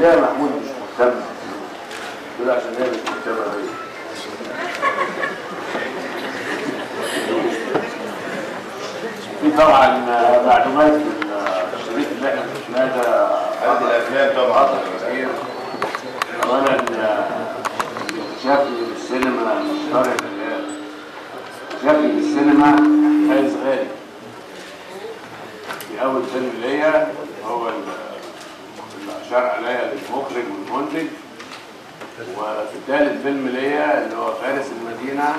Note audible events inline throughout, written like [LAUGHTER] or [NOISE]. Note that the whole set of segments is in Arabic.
لا محمود مش مهتم. دول عشان هي مش مهتمة بيا. في طبعا معلومات من الشريط اللي إحنا شفناه ده عدد الأفلام طبعا. اولا شافني بالسينما مش طارق شافني بالسينما فايز غالي. المخرج والمنتج وفي ثالث فيلم ليا اللي هو فارس المدينة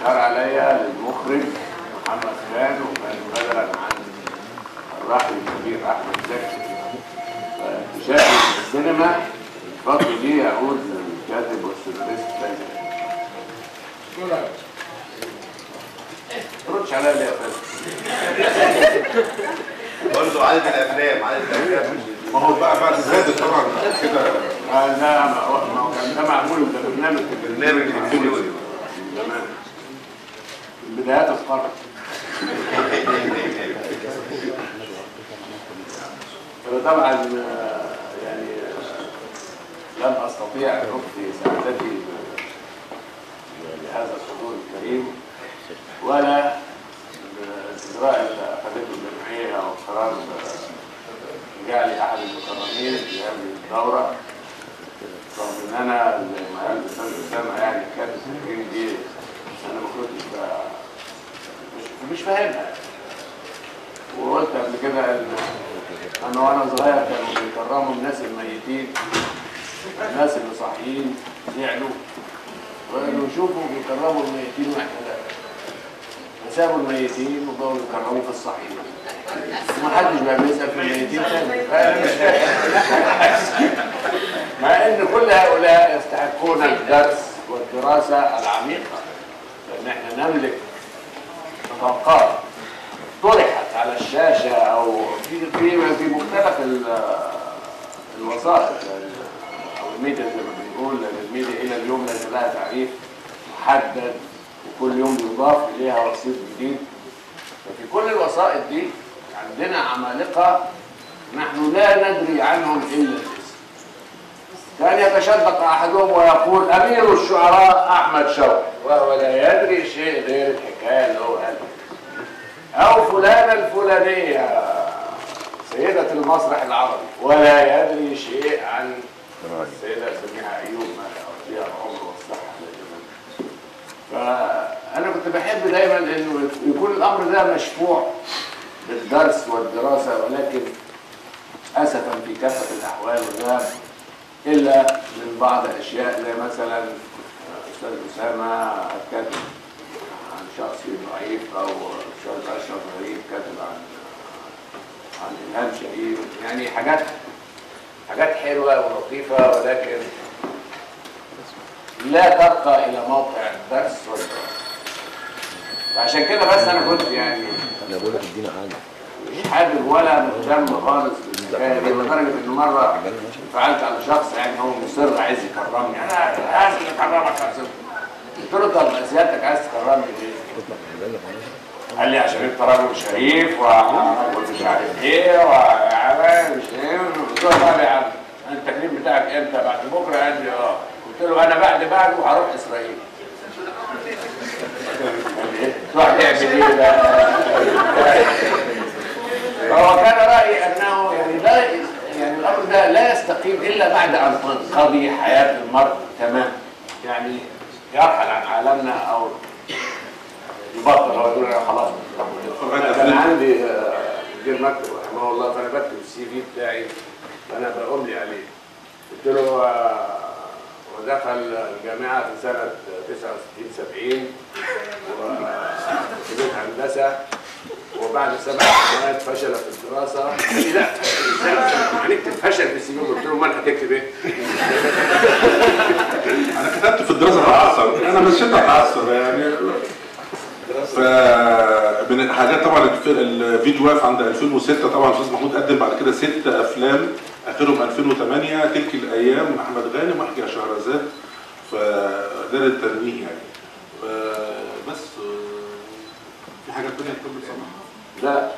اشار عليا للمخرج محمد خان وكان بدلا عن الراحل الكبير أحمد زكي. فاكتشافي في السينما الفترة دي يعود للكاتب والسيناريست غالي تردش عليا ليه يا فندم؟ برضه عدد الأفلام عدد الأفلام. ما هو بقى بعد زاد طبعا كده. لا ما هو كان ده معمول ده برنامج برنامج تمام. بدايات القرن طبعا يعني لم أستطيع أن أخفي سعادتي بهذا الحضور الكريم ولا اللي اخذته الجمعيه أو قرار جعلي أحد المكرمين في هذه الدورة. رغم إن أنا قال الاستاذ اسامه يعني كانت التكريم دي أنا ما كنتش مش فاهمها. وقلت قبل كده إن أنا وأنا صغير كانوا بيكرموا الناس الميتين الناس اللي صاحيين زعلوا وقالوا شوفوا بيكرموا الميتين وإحنا لا فسابوا الميتين وبقوا يكرموا في الصحيين ومحدش بقى بيسال في الميتين تاني. مع إن كل هؤلاء يستحقون الدرس والدراسة العميقة. لأن إحنا نملك طبقات طرحت على الشاشة أو في في في مختلف ال- الوسائط. أو الميديا زي ما بنقول لأن الميديا إلى اليوم ليس لها تعريف محدد وكل يوم بيضاف إليها وسيط جديد. ففي كل الوسائط دي عندنا عمالقة نحن لا ندري عنهم إلا الاسم. كان يتشدق أحدهم ويقول أمير الشعراء أحمد شوقي وهو لا يدري شيء غير الحكاية اللي هو قالها. أو فلانه الفلانية سيدة المسرح العربي ولا يدري شيء عن السيده سميحه أيوب ما يعطيها العمر والصحة للجميع. فأنا كنت بحب دايما إنه يكون الأمر ده مشفوع. بالدرس والدراسة ولكن اسفا في كافة الأحوال وده إلا من بعض الأشياء زي مثلا أستاذ أسامة كاتب عن شخص ضعيف أو أستاذ اشرف غريب كاتب عن عن إلهام شهير يعني حاجات حاجات حلوة ولطيفة ولكن لا ترقى إلى موقع الدرس والدراسة. فعشان كده بس أنا كنت يعني أنا بقول لك ادينا حاجة. مش حابب ولا مهتم خالص لدرجه ان مره فعلت على شخص يعني هو مصر عايز يكرمني. أنا عايز اكرمك يا سيدي. قلت له طب سيادتك عايز تكرمني ليه؟ قال لي عشان انت راجل شريف ومش عارف إيه وعمال مش إيه قلت له طب يا عم التكليف بتاعك إمتى؟ بعد بكرة؟ قال لي آه. قلت له أنا بعد بعده هروح إسرائيل. [LAUGHS] إيه؟ تروح تعمل إيه بقى؟ فهو كان رايي انه يعني لا يعني الامر ده لا يستقيم إلا بعد أن تنقضي حياة المرء. تماما يعني يرحل عن عالمنا أو يبطل هو يقول أنا خلاص. أنا كان عندي آه، مدير مكتب رحمه الله فأنا بكتب السي في بتاعي. فانا بقوم لي عليه. قلت له آه، ودخل الجامعة في سنة 69 70 وكليه هندسة. وبعد سبع سنوات فشل في الدراسة. قال لي لا لا هنكتب فشل في السي في قلت له امال هتكتب إيه؟ [LAUGHS] أنا كتبت في الدراسة تعثر أنا مشيت اتعثر يعني. ف من الحاجات طبعا الف- الفيديو واقف عند 2006 طبعا الاستاذ محمود قدم بعد كده ست أفلام آخرهم 2008 تلك الأيام أحمد غانم واحكي شهرزاد. فدار التنويه يعني. بس في حاجة ثانية تكمل؟ سماح لا كفايه